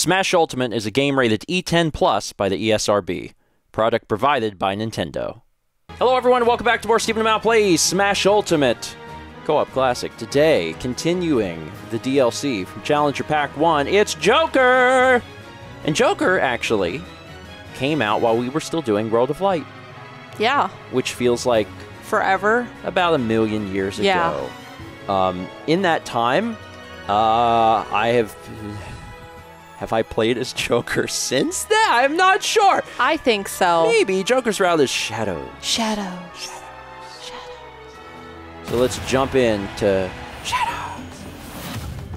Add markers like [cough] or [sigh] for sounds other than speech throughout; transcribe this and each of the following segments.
Smash Ultimate is a game rated E10 Plus by the ESRB. Product provided by Nintendo. Hello, everyone. Welcome back to more Stephen Amount Plays Smash Ultimate Co-op Classic. Today, continuing the DLC from Challenger Pack 1, it's Joker! And Joker, actually, came out while we were still doing World of Light, Yeah, which feels like forever. about a million years Yeah. ago. Um, in that time, uh, I have have I played as Joker since then? I'm not sure. I think so. Maybe Joker's rather shadows. Shadows. Shadows. So let's jump in to shadows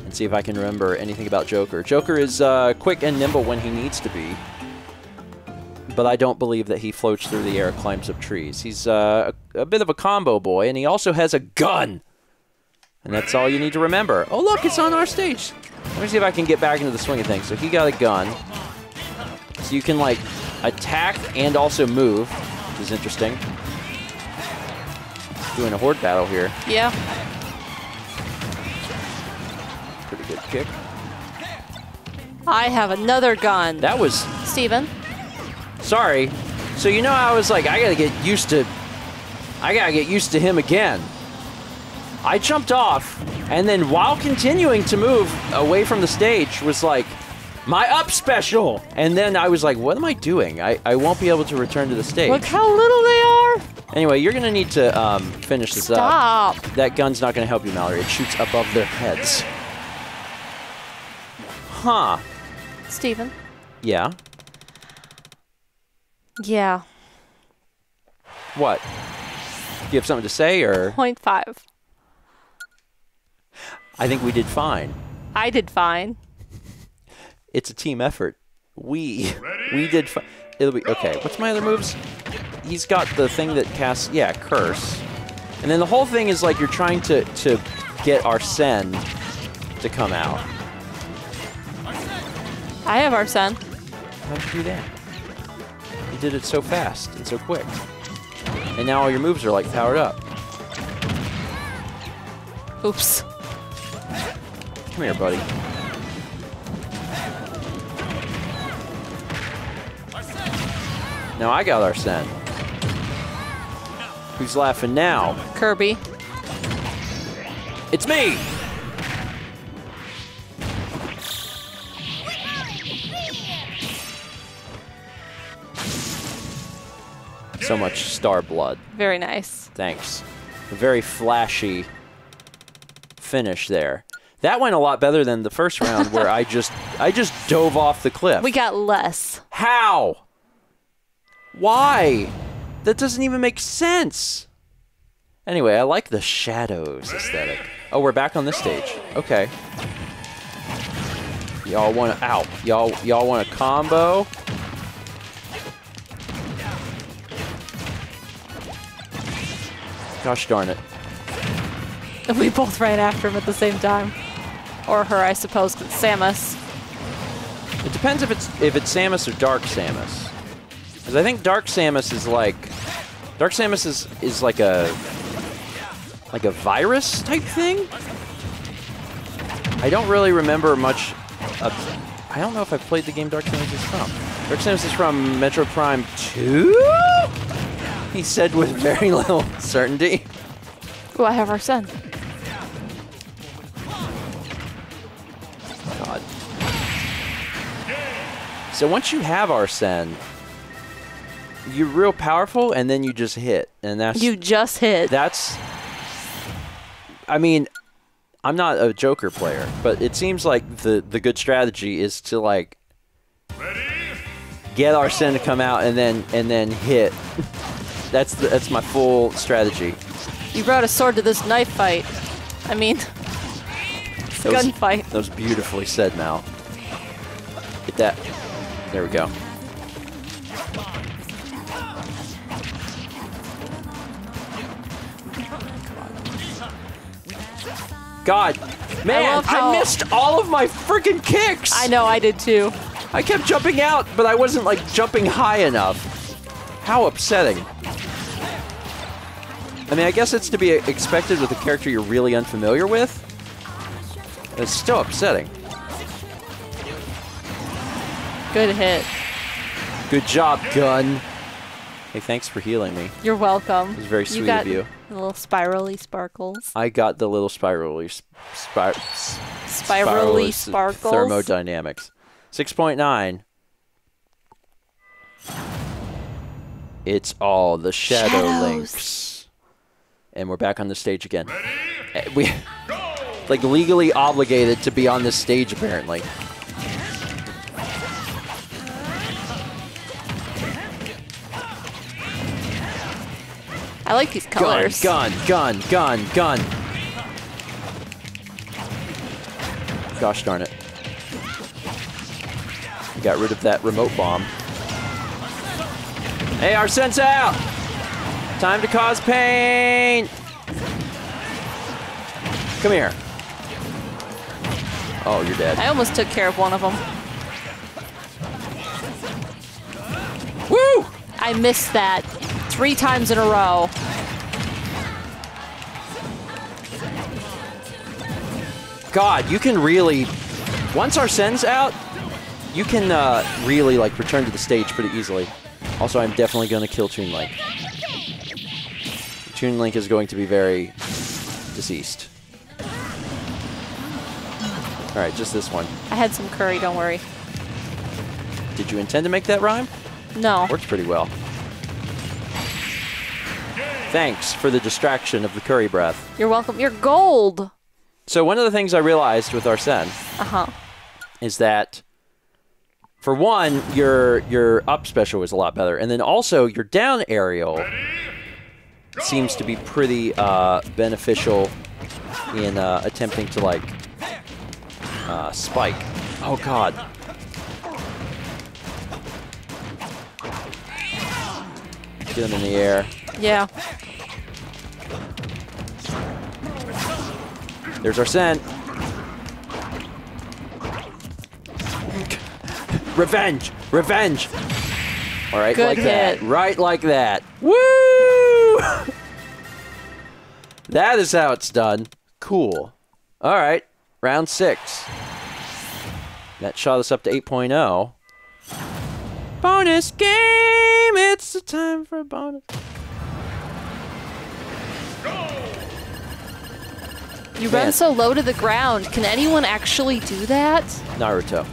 and see if I can remember anything about Joker. Joker is uh, quick and nimble when he needs to be. But I don't believe that he floats through the air, climbs up trees. He's uh, a, a bit of a combo boy, and he also has a gun. And that's all you need to remember. Oh, look, it's on our stage. Let me see if I can get back into the swing of things. So he got a gun. So you can, like, attack and also move, which is interesting. Doing a horde battle here. Yeah. Pretty good kick. I have another gun. That was Steven. sorry. So you know I was like, I gotta get used to I gotta get used to him again. I jumped off, and then while continuing to move away from the stage was like my up special. And then I was like, what am I doing? I, I won't be able to return to the stage. Look how little they are. Anyway, you're gonna need to um, finish this up. Stop. That gun's not gonna help you, Mallory. It shoots above their heads. Huh. Steven. Yeah. Yeah. What? Do you have something to say, or Point five. I think we did fine. I did fine. It's a team effort. We we did fine. It'll be okay. What's my other moves? He's got the thing that casts yeah curse, and then the whole thing is like you're trying to to get Arsene to come out. I have Arsene. How'd you do that? You did it so fast and so quick, and now all your moves are like powered up. Oops. Come here, buddy. Now I got Arsene. Who's laughing now? Kirby. It's me! So much star blood. Very nice. Thanks. A very flashy finish there. That went a lot better than the first round where I just I just dove off the cliff. We got less. How? Why? That doesn't even make sense. Anyway, I like the shadows aesthetic. Oh, we're back on this stage. Okay. Y'all want to ow. Y'all y'all want a combo? Gosh darn it. We both ran after him at the same time. Or her, I suppose, 'cause it's Samus. It depends if it's if it's Samus or Dark Samus. Because I think Dark Samus is like Dark Samus is is like a like a virus type thing. I don't really remember much. Of, I don't know if I've played the game Dark Samus is from. Dark Samus is from Metroid Prime 2. [laughs] He said with very little certainty. Oh, I have our God. So once you have Arsene, you're real powerful, and then you just hit, and that's You just hit. that's. I mean, I'm not a Joker player, but it seems like the the good strategy is to like get Arsene to come out and then and then hit. That's the, that's my full strategy. You brought a sword to this knife fight. I mean, That gunfight. That was beautifully said, Mal. Get that. There we go. God, man, love I, missed all of my freaking kicks. I know, I did too. I kept jumping out, but I wasn't like jumping high enough. How upsetting. I mean, I guess it's to be expected with a character you're really unfamiliar with. It's still upsetting. Good hit. Good job, gun. Hey, thanks for healing me. You're welcome. It was very sweet you got of you. Little spirally sparkles. I got the little spirally sp- spir- Spirally s- sparkles. Thermodynamics. 6.9. It's all the shadow Shadows. links. And we're back on the stage again. Eh, We [laughs] like legally obligated to be on this stage apparently. I like these colors. gun, gun, gun, gun. Gosh darn it. Got rid of that remote bomb. Hey, Arsene's out! Time to cause pain! Come here. Oh, you're dead. I almost took care of one of them. Woo! I missed that three times in a row. God, you can really, once Arsene's out, you can uh, really like return to the stage pretty easily. Also, I'm definitely going to kill Toon Link. Toon Link is going to be very deceased. All right, just this one. I had some curry, don't worry. Did you intend to make that rhyme? No. Works pretty well. Thanks for the distraction of the curry breath. You're welcome. You're gold. So one of the things I realized with Arsene Uh huh. is that for one, your your up special was a lot better, and then also your down aerial seems to be pretty uh, beneficial in uh, attempting to like uh, spike. Oh God. Get him in the air. Yeah. There's Arsene. Revenge! Revenge! All right, Good like that. Right like that. Woo! [laughs] that is how it's done. Cool. All right, round six. That shot us up to 8.0. Bonus game! It's the time for a bonus. You Man. run so low to the ground. Can anyone actually do that? Naruto.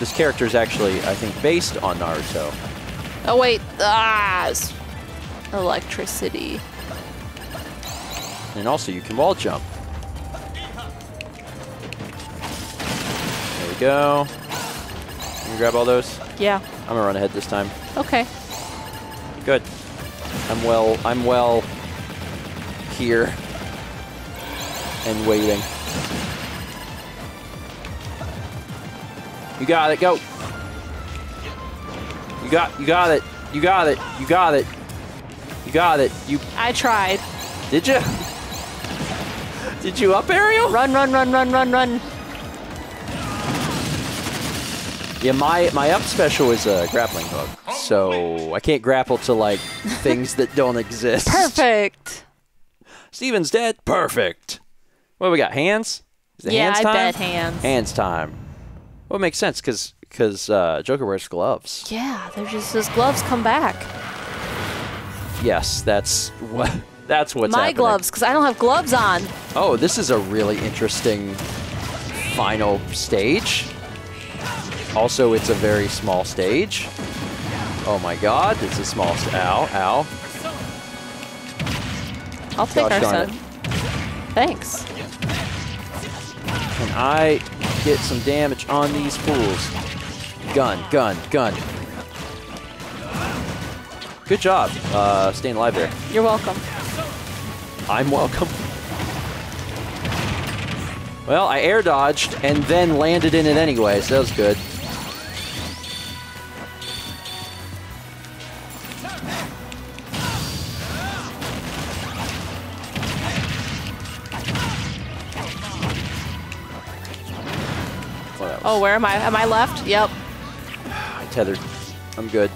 This character is actually, I think, based on Naruto. Oh wait. Ah. Electricity. And also, you can wall jump. There we go. Can you grab all those? Yeah. I'm gonna run ahead this time. Okay. Good. I'm well. I'm well here and waiting. You got it. Go. You got. You got it. You got it. You got it. You got it. You I tried. did you? Did you up aerial? Run, run, run, run, run, run. Yeah, my my up special is a grappling hook, so I can't grapple to like things that don't exist. Perfect. Steven's dead. Perfect. What do we got? Hands? Is it Yeah, hands I time? bet hands. Hands time. Well, it makes sense because because uh, Joker wears gloves. Yeah, they're just his gloves come back. Yes, that's what [laughs] that's what's My happening. gloves, because I don't have gloves on. Oh, this is a really interesting final stage. Also, it's a very small stage. Oh my God, it's a small. Ow, ow. I'll take Gosh our darn son. Thanks. Can I get some damage on these fools? Gun, gun, gun. Good job uh, staying alive there. You're welcome. I'm welcome. Well, I air dodged and then landed in it anyway, so that was good. Oh, where am I? Am I left? Yep. I tethered. I'm good.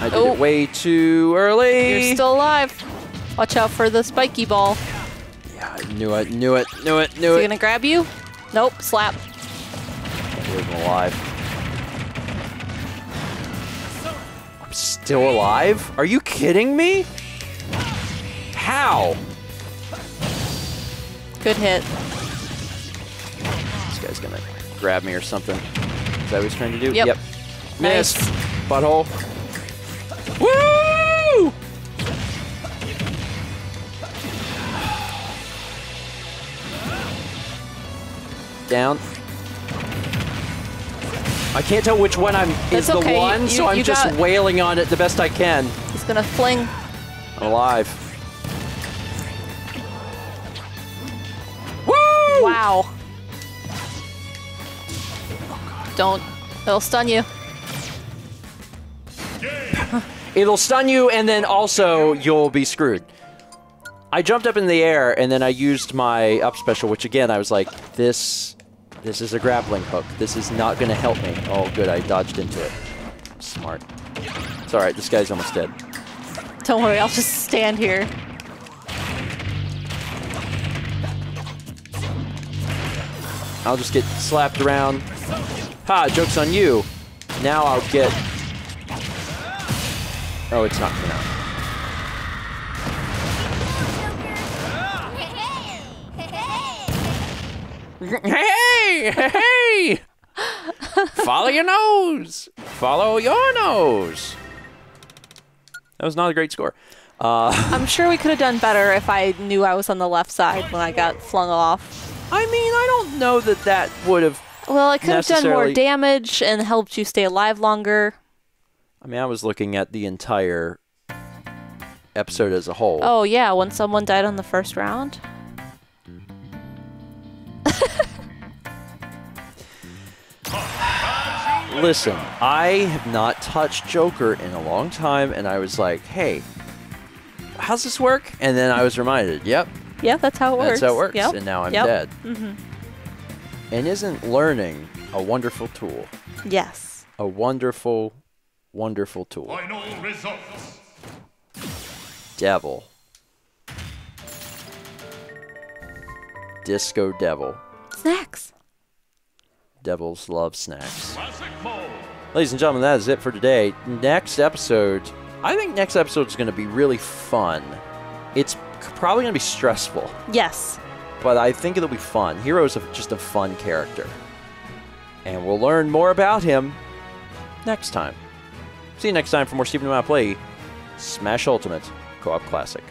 I did Oh. it way too early. You're still alive. Watch out for the spiky ball. Yeah, I knew it, knew it, knew it, knew Is he gonna grab you? Nope. Slap. I'm alive. I'm still alive? Are you kidding me? How? Good hit. This guy's gonna grab me or something. Is that what he's trying to do? Yep. Yep. Nice. Miss. Butthole. Woo! Down. I can't tell which one I'm is That's the okay, one, you- so I'm just got- wailing on it the best I can. He's gonna fling. I'm alive. Wow. Don't. It'll stun you. [laughs] It'll stun you, and then also you'll be screwed. I jumped up in the air, and then I used my up special, which again I was like, this, this is a grappling hook. This is not going to help me. Oh, good, I dodged into it. Smart. It's all right. This guy's almost dead. Don't worry. I'll just stand here. I'll just get slapped around. Ha! Joke's on you. Now I'll get. Oh, it's not coming out. Hey, hey! Follow your nose. Follow your nose. That was not a great score. Uh, I'm sure we could have done better if I knew I was on the left side when I got flung off. I mean, I don't know that that would have. Well, it could have done more damage and helped you stay alive longer. I mean, I was looking at the entire episode as a whole. Oh yeah, when someone died on the first round. [laughs] Listen, I have not touched Joker in a long time, and I was like, hey, how's this work? And then I was reminded, yep, Yeah, that's how it works. that's how it works. Yep. And now I'm Yep. dead. Mhm. And isn't learning a wonderful tool? Yes. A wonderful, wonderful tool. Final results. Devil. Disco Devil. Snacks. Devils love snacks. Ladies and gentlemen, that is it for today. Next episode, I think next episode is going to be really fun. It's c- probably going to be stressful, Yes. but I think it'll be fun. Hero's a, just a fun character. And we'll learn more about him next time. See you next time for more Stephen and Play Smash Ultimate Co-op Classic.